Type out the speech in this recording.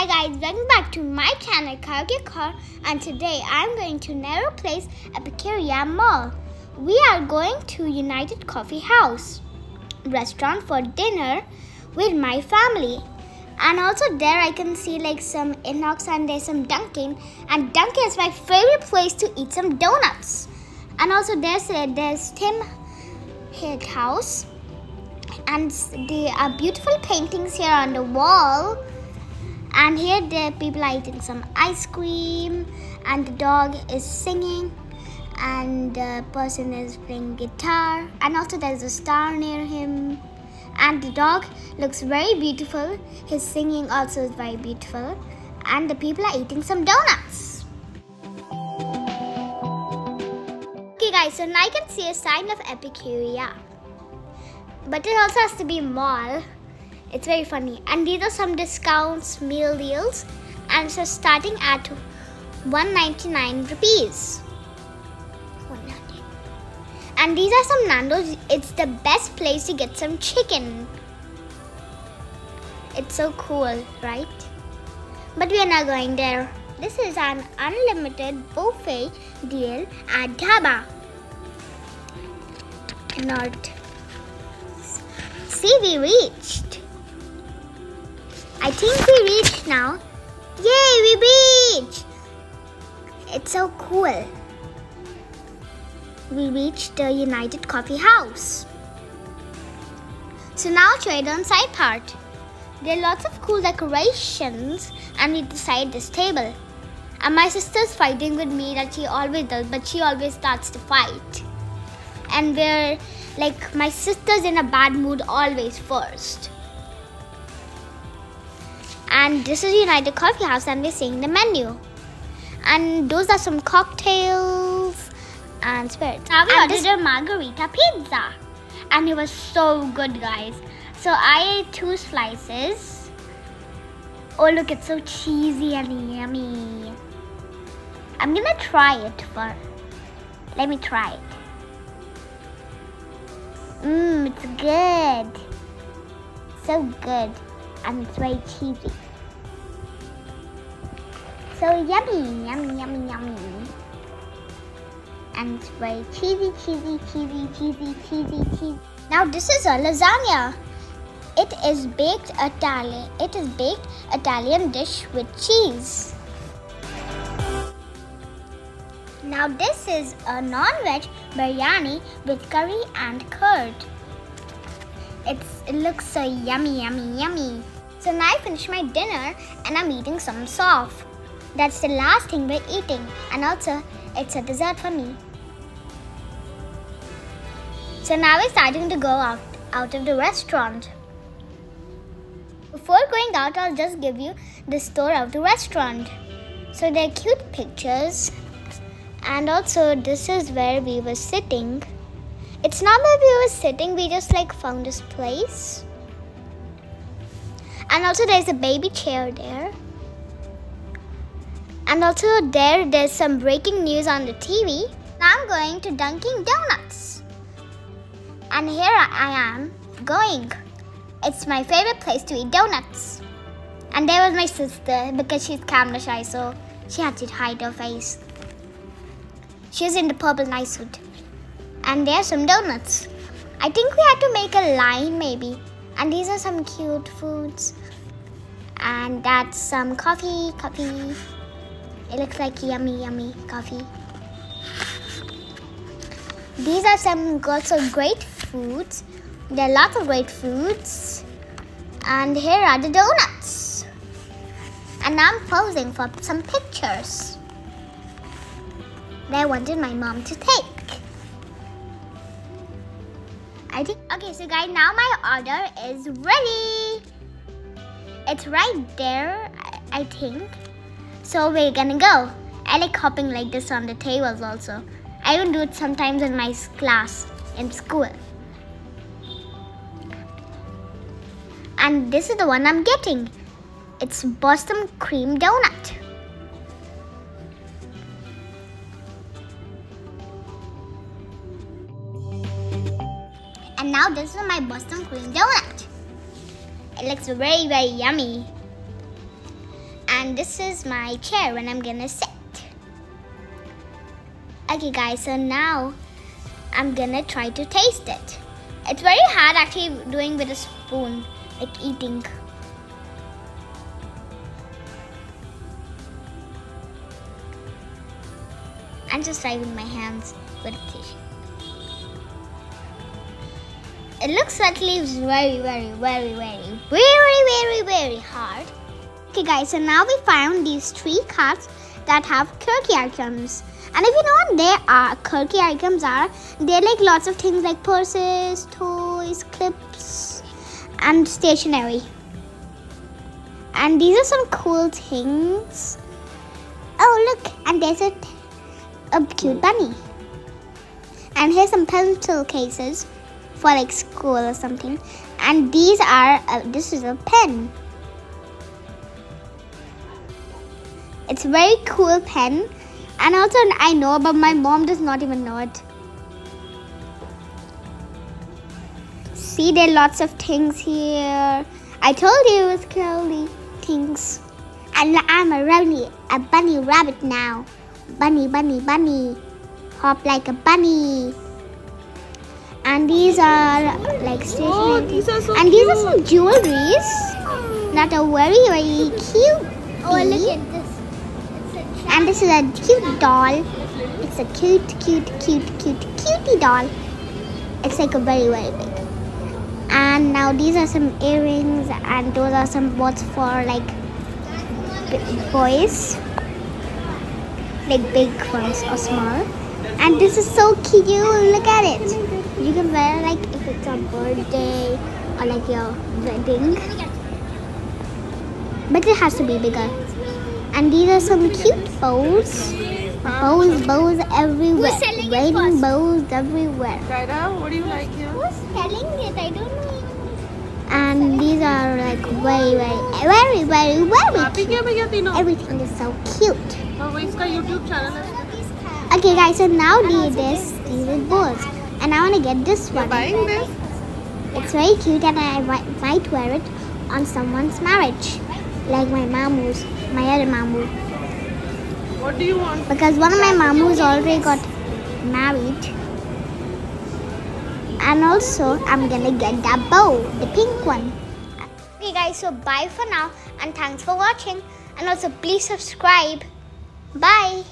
Hi guys, welcome back to my channel Kyra K Kaur and today I'm going to Nehru Place Epicuria Mall. We are going to United Coffee House restaurant for dinner with my family. And also there I can see like some Inox and there's some Dunkin and Dunkin is my favorite place to eat some donuts. And also there's there's Tim Head House and there are beautiful paintings here on the wall and here the people are eating some ice cream and the dog is singing and the person is playing guitar and also there's a star near him. And the dog looks very beautiful. His singing also is very beautiful. And the people are eating some donuts. Okay guys so now I can see a sign of Epicuria but it also has to be mall it's very funny. And these are some discounts, meal deals. And so starting at 199 rupees. And these are some Nando's. It's the best place to get some chicken. It's so cool, right? But we are not going there. This is an unlimited buffet deal at Dhaba. Not. See, we reached. I think we reached now. Yay, we reached! It's so cool. We reached the United Coffee House. So now you the inside part. There are lots of cool decorations and we decide this table. And my sister's fighting with me that she always does, but she always starts to fight. And we're like, my sister's in a bad mood always first. And this is United Coffee House and we're seeing the menu. And those are some cocktails and spirits. Now we and ordered a margarita pizza. And it was so good guys. So I ate two slices. Oh look, it's so cheesy and yummy. I'm gonna try it first. Let me try it. Mmm, it's good. So good and it's very cheesy. So yummy, yummy, yummy, yummy. And very cheesy, cheesy, cheesy, cheesy, cheesy, cheesy. Now this is a lasagna. It is baked Italian. It is baked Italian dish with cheese. Now this is a non-veg biryani with curry and curd. It's, it looks so yummy, yummy, yummy. So now I finished my dinner and I'm eating some soft. That's the last thing we're eating. And also, it's a dessert for me. So now we're starting to go out, out of the restaurant. Before going out, I'll just give you the store of the restaurant. So they're cute pictures. And also, this is where we were sitting. It's not that we were sitting, we just like found this place. And also there's a baby chair there. And also there, there's some breaking news on the TV. Now I'm going to Dunkin' Donuts. And here I am going. It's my favorite place to eat donuts. And there was my sister because she's camera shy, so she had to hide her face. She was in the purple nice suit and there's some donuts. I think we had to make a line maybe. And these are some cute foods. And that's some coffee, coffee. It looks like yummy, yummy coffee. These are some also great foods. There are lots of great foods. And here are the donuts. And now I'm posing for some pictures that I wanted my mom to take. I think, okay, so guys, now my order is ready. It's right there, I think. So we're gonna go. I like hopping like this on the tables also. I even do it sometimes in my class in school. And this is the one I'm getting. It's Boston Cream Donut. And now this is my Boston cream donut. It looks very, very yummy. And this is my chair when I'm gonna sit. Okay guys, so now I'm gonna try to taste it. It's very hard actually doing with a spoon, like eating. I'm just wiping my hands with a tissue. It looks like leaves very, very, very, very, very, very, very hard. Okay guys, so now we found these three cards that have quirky items. And if you know what they are, quirky items are, they're like lots of things like purses, toys, clips, and stationery. And these are some cool things. Oh look, and there's a a cute bunny. And here's some pencil cases for like school or something. And these are, uh, this is a pen. It's a very cool pen. And also I know, but my mom does not even know it. See, there are lots of things here. I told you it was curly things. And I'm a bunny, a bunny rabbit now. Bunny, bunny, bunny. Hop like a bunny. And these are like. Oh, these are so and these are some jewelries that are very, very cute. Oh, look at this. It's a And this is a cute doll. It's a cute, cute, cute, cute, cutie doll. It's like a very, very big. And now these are some earrings, and those are some bots for like boys, like big ones or small. And this is so cute. Look at it. You can wear it, like if it's a birthday or like your wedding, but it has to be bigger. And these are some cute bows. Bows, bows everywhere. Raining bows everywhere. Kyra, what do you like here? Who's selling it? I don't know. And these are like very, very, very, very, very cute. Everything is so cute. Okay, guys, so now these this these are and I want to get this one. You're buying this? It's very cute, and I might wear it on someone's marriage, like my mom was my other mamu, What do you want? because one of my mamus already got married. And also, I'm gonna get that bow, the pink one. Okay, guys, so bye for now, and thanks for watching. And also, please subscribe. Bye.